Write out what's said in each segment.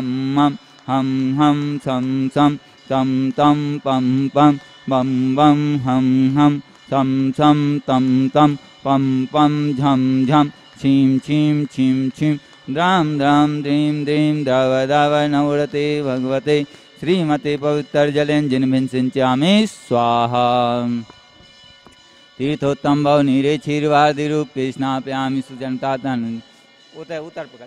बं मं हं हं सं सं तं तं पं पं बं बं हं हं सं सं तं तं, पं पं, झं झं, छीं छीं छीं छीं। द्रां द्रां, द्रीं द्रीं, द्रव द्रव, नवरते भगवते। श्रीमते पवित्रजलेञ्जिन सिञ्चामि स्वाहा। तीर्थोत्तम भव नीरे क्षीरवादिरूप स्नापयामि सुजनता उतर पकड़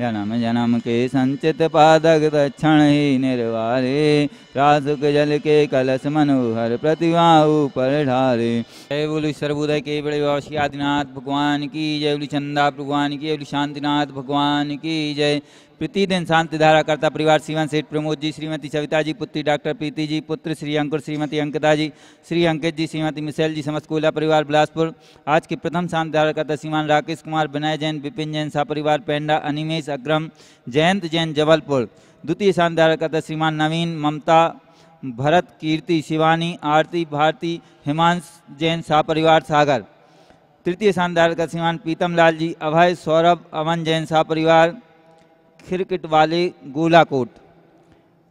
जन्म जन्म के संचित पादक दक्षण ही निर्वारे। रासुक जल के कलश मनोहर प्रतिभा ऊपर ढारे। जय बोली सर्वोदय के बड़े वासी आदिनाथ, भगवान की जय। बोली चंदा, भगवान की जय। बोली शांतिनाथ, भगवान की जय। प्रतिदिन शांति धारा करता परिवार सीवन सेठ प्रमोद जी, श्रीमती सविता जी, पुत्री डॉक्टर प्रीति जी, पुत्र श्री अंकुर, श्रीमती अंकिता जी, श्री अंकित जी, श्रीमती मिसेल जी, समस्त कोयला परिवार बिलासपुर। आज के प्रथम शांति धारा करता श्रीमान राकेश कुमार विनय जैन विपिन जैन परिवार, पेंडा, अनिमेश अग्रम जयंत जैन जबलपुर। द्वितीय शांति धारा करता श्रीमान नवीन ममता भरत कीर्ति शिवानी आरती भारती हिमांश जैन परिवार सागर। तृतीय शानदार का श्रीमान पीतम लाल जी अभय सौरभ अमन जैन परिवार खिरकिट वाले गोलाकोट।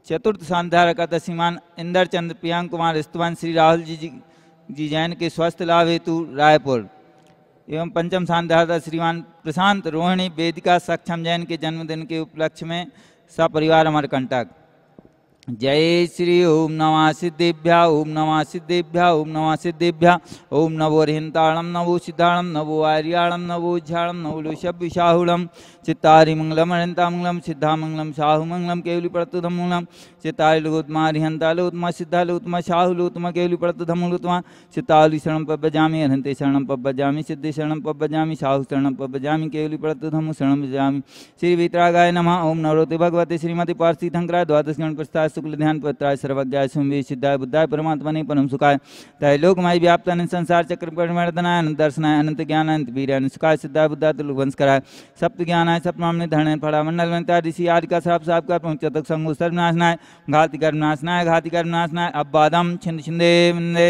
चतुर्थ शानदार का दसीमान इंदर चंद्र प्रियांक कुमार स्तवन श्री राहुल जी, जी जैन के स्वस्थ लाभ हेतु रायपुर। एवं पंचम शांतिदाता श्रीमान प्रशांत रोहिणी वेदिका सक्षम जैन के जन्मदिन के उपलक्ष्य में सपरिवार अमरकंटक। जय श्री ओम नमः सिद्धेभ्या, ओम नमः सिद्धेभ्या, ओम नमः सिद्धेभ्या, ओम नवो रिहंताणम नवो सिद्धाणम नवो आर्याणम नवो झाणम नवो लोशभ्यशाहुलम चित्तारि मंगलम अनंता मंगलम सिद्धा मंगलम शाहु मंगलम केवली प्रतुधम मंगलम चित्तारि लुगुत्मा रिहंता लुगुत्मा सिद्धा लुगुत्मा शाहु लुगुत्मा केवली प्रतुधम लुगुत्मा चित्तालि शरणम पब्बजामि अनंते शरणम पब्बजामि सिद्धि शरणम पब्बजामि शाहु शरणम पब्बजामि केवली प्रतुधम शरणम बजामि श्री वितरागाय नमः, ओम नवरोते भगवते श्रीमती पार्थिव थंकरा द्वादश गण प्रस्ताव शुक्ल ध्यान पत्राय सर्वज्ञाय सुमवी सिद्धाय बुद्धाय परमात्मने परम सुखाय तय लोकमाय व्याप्त अनंत संसार चक्र परिवर्तनाय अनंत दर्शनाय अनंत ज्ञान अनंत वीर अनंत सुखाय सिद्धाय बुद्धाय तुल वंश कराय सप्त ज्ञानाय सप्तमामने धरणे फड़ा मंडल मंत्र ऋषि आदि का श्राप साप का पहुँच तक संगु सर्वनाशनाय घाति कर्मनाशनाय घाति कर्मनाशनाय अब्बादम छिंद, छिंदे, विंदे।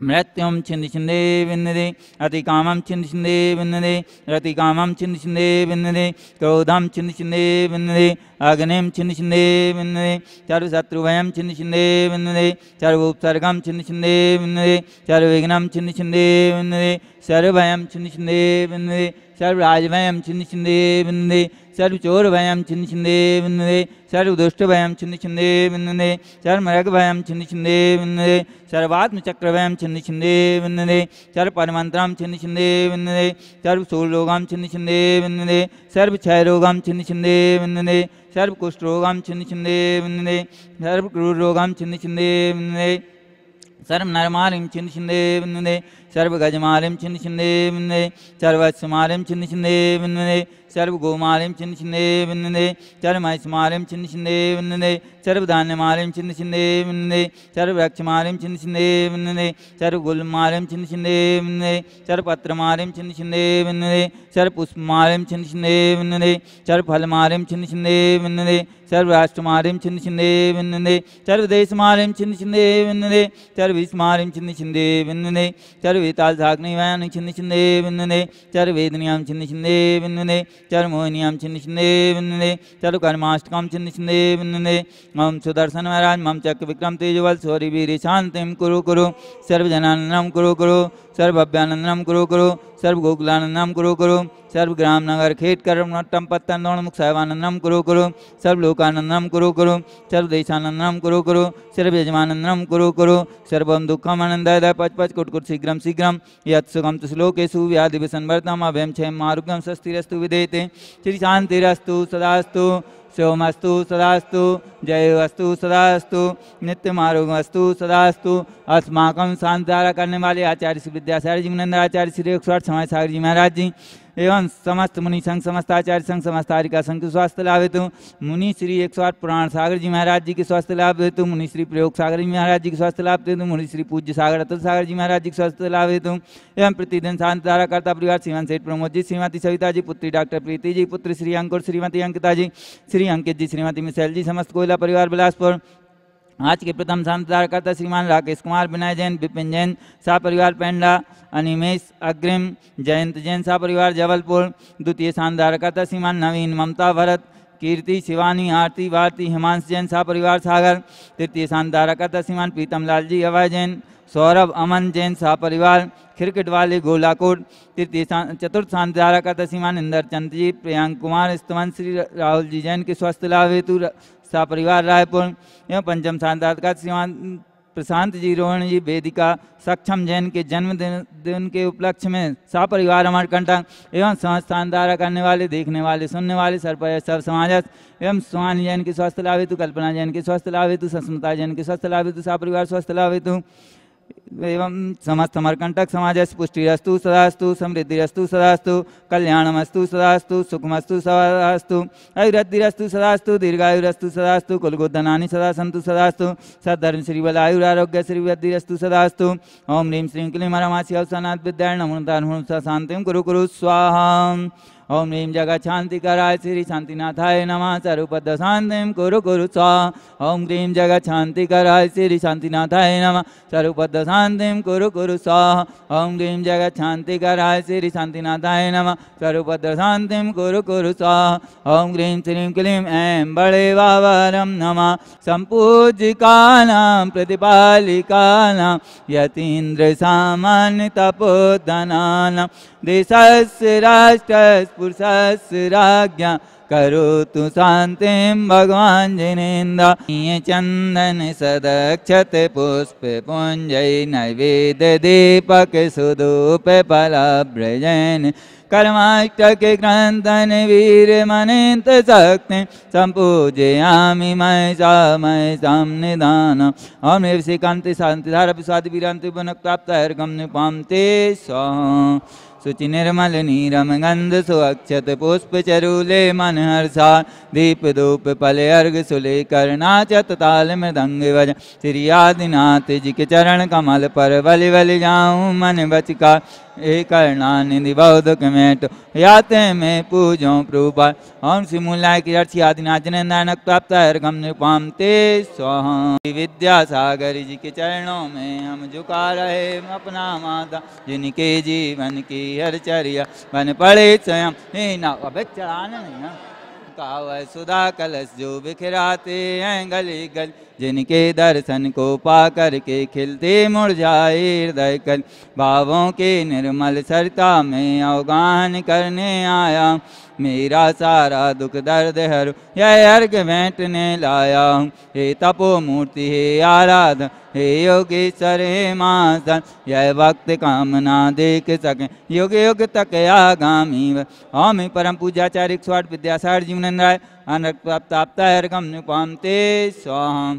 मृत्युम छिंद छिंदे विन्दे, अतिकामं छिंद छिंदे विन्दे, रतिकामं छिंद छिंदे विन्दे क्रोधम छिंद छिंदे विन्दे अग्निम छिंद छिंदे विन्दे, सर्वशत्रुभयं छिंद छिंदे विन्दे, सर्वोपसर्गं छिंद छिंदे विन्दे, सर्वविघ्नं छिंद छिंदे विन्दे सर्वभयम छिंद छिंदे विन्दे सर्वराजभयं छिंद छिंदे विन्दे सर्वचोरभयं छिंद छिंदे विन्दे सर्वदुष्टभयं छिंद छिंदे विन्दे सर्वमृगभयं छिंद छिंदे विन्दे सर्वात्मचक्रभयं छिंद छिंदे विन्दे सर्वपरमन्त्रं छिंद छिंदे विन्दे सर्वसूलरोगं छिंद छिंदे विन्दे सर्वक्षयरोगं छिंद छिंदे विन्दे सर्वकुष्ठरोगं छिंद छिंदे विन्दे सर्वक्रूररोगं छिंद छिंदे विन्दे सर्वनरमालिं छिंद छिंदे विन्दे सर्वगजमालिं छिंद छिंदे विन्दे सर्वस्मालिं छिंद छिंदे विन्दे सर्वगोमालिं छिंद छिंदे विन्दे सर्वमहिषमालिं छिंद छिंदे विन्दे सर्वधान्यमालिं छिंद छिंदे विन्दे सर्ववृक्षमालिं छिंद छिंदे विन्दे सर्वगुलमालिं छिंद छिंदे विन्दे सर्वपत्रमालिं छिंद छिंदे विन्दे सर्वपुष्पमालिं छिंद छिंदे विन्दे सर्वफलमालिं छिंद छिंदे विन्दे सर्वराष्ट्रमालिं छिंद छिंदे विन्दे सर्वदेशमालिं छिंद छिंदे विन्दे सर्वविस्मालिं छिंद छिंदे विन्दे सर्ववेतालसाग्निवायानि छिंद छिंदे विन्दे सर्ववेदनियाँ छिंद छिंदे विन्दे सर्वमोहिनियाँ छिंद छिंदे विन्दे सर्वकर्माष्टकं छिन्न छिन्दे बिन्दुने मम सुदर्शन महाराज, मम चक्र विक्रम तेजवल सौरी वीर शांतिम कुरु कुरु सर्वजनानंदम कुरु कुरु सर्वभव्यानंदनम कुरु कुरु सर्वगोकुलानंदम कुरु कुरु। सर्व ग्राम नगर खेत करम नट्टम पत्तन मुख सहवानंदम कुरु कुरु सर्व लोकानंदम कुरु कुरु सर्व देशानंदम कुरु कुरु सर्व यजमानंदम कुरु कुरु सर्वम दुखम आनंदाय पच पच कुट कुट शीघ्रम शीघ्रम यत् सुगम श्लोकेशु व्याधि विसंवर्तम अभयम क्षेम आरोग्यम स्वस्तिरस्तु विदेते श्री शांतिरस्तु सदास्तु शिवमस्तु सदास्तु जयस्तु सदास्तु, नित्यमारोगमस्तु सदास्तु। अस्माकं शांतिधारा करने वाले आचार्य श्री विद्यासागर जी नंद आचार्य श्री एक समय सागर जी महाराज जी, एवं समस्त मुनि संघ, समस्त आचार्य संघ, समस्त आरिका संघ के स्वास्थ्य लाभ हेतु मुनि श्री एक सौ आठ पुराण सागर जी महाराज जी के स्वास्थ्य लाभ हेतु, मुनि श्री प्रयोग सागर जी महाराज जी के स्वास्थ्य लाभ हेतु, मुनि श्री पूज्य सागर अतुल सागर जी महाराज जी के स्वास्थ्य लाभ हेतु, एवं प्रतिदिन शांत धारा करता परिवार श्रीमान सेठ प्रमोद जी, श्रीमती सविता जी, पुत्री डॉक्टर प्रीति जी, पुत्र श्री अंकुर, श्रीमती अंकिता जी, श्री अंकित जी, श्रीमती मिसैल जी, समस्त कोयला परिवार बिलासपुर। आज के प्रथम करता श्रीमान राकेश कुमार, विनय जैन, विपिन जैन शाह परिवार पेंडा, अनिमेश अग्रिम, जयंत जैन शाह परिवार जबलपुर। द्वितीय करता श्रीमान नवीन ममता भरत, कीर्ति, शिवानी, आरती, भारती, हिमांश जैन शाह परिवार सागर। तृतीय करता श्रीमान प्रीतम लाल जी, अभय जैन सौरभ, अमन, जैन, शाह परिवार खिरकट वाले गोलाकोट तृतीय चतुर्थ करता श्रीमान इंदर चंद जी प्रियांक कुमार स्तवन श्री राहुल जी जैन के स्वस्थ लाभ हेतु सा परिवार, रायपुर, एवं पंचम शानदार का श्रीमान प्रशांत जी, रोहन जी, वेदिका, सक्षम जैन के जन्मदिन दिन के उपलक्ष्य में सा परिवार अमरकंटक एवं संस्थान द्वारा करने वाले, देखने वाले, सुनने वाले, सरपंच, सब समाज एवं सुहानी जैन के स्वस्थ लाभ हेतु कल्पना जैन के स्वस्थ लाभ हेतु सस्मता जैन के स्वस्थ लाभ हेतु सा परिवार, स्वस्थ लाभ हेतु एवं समस्त अमरकंटक समाज पुष्टिरस्तु, सदास्तु, समृद्धिरस्तु, सदास्तु, कल्याणमस्तु, सदास्तु, सुखमस्तु, सदास्तु आयुरद्धिरस्तु सदास्तु, दीर्घायुरस्तु, सदास्तु कुलगोधनानि सदा सन्तु सदास्तु, सद्धर्म श्रीबलायुरारोग्य श्रीवद्धिरस्तु, सदास्तु ओम ह्रीं श्रीं क्लीं हरमासी अवसनाथ विद्यार्ण नमो शांतिं कुरु कुरु, स्वाहा। ओम ह्रीं जगत शांति कराय श्री शांतिनाथाय नमः। स्वरूपद शांतिम कुरु कुरु स्वा। ओम ह्रीं जगत शांति कराय श्री शांतिनाथाय नमः। स्वरूपद शांतिम कुरु कुरु स्वा। ओम ह्रीं जगत शांति कराय श्री शांतिनाथाय नमः। स्वरूपद शांतिम कुरु कुरु स्वा। ओम ह्रीं श्रीं क्लीं ऐं बड़े बाबरम नमः। सम्पूजिकानां प्रतिपालिकानां यतीन्द्र सामान्य तपोधनानां देशस्य राष्ट्रस्य पुरुषस्य राज्ञा करोतु शान्तिं भगवान् जिनेन्द्र। चन्दन सदक्षत पुष्प पुञ्जै नैवेद्य दीपक सुदूप फलभ्रजन कर्माष्टक ग्रन्थन वीर मनेन्त शक्ति सम्पूजयामि मय सा मय सां निधान ॐ श्रीकान्ति शान्तिधार विषाद वीरान्ति पुनः हर्गम निपां ते स्वाहा। शुचि निर्मल नीरम गंध सुअक्षत पुष्प चरूले मन हर्षा दीप धूप पल अर्घ सुले करनाचत ताल मृदंग वज श्री आदिनाथ जी के चरण कमल पर बलि बलि जाऊँ मन बचका ए करना निधि बौद्ध कमेट याते में पूजो प्रूपा ओम सिमुलाय की अर्ची आदिनाथ नानक प्राप्त गम निपाम ते स्वाहा विद्यासागर जी के चरणों में हम झुका रहे अपना माता, जिनके जीवन की हर चर्या, बन पड़े स्वयं। हे अब चढ़ाना नहीं ना काव सुधा कलश जो बिखराते हैं गली गली जिनके दर्शन को पा करके खिलते मुरझाए हृदय कल। भावों के निर्मल सरता में अवगान करने आया, मेरा सारा दुख दर्द हर यह अर्घ भेंटने लाया। हे तपो मूर्ति हे आराध हे योगी सरे मासन यह भक्त कामना देख सके। योग योग तक आगामी ओम परम पूजाचार्य स्वाट विद्यासार जीवन राय अनक प्राप्त निपाते स्वाहा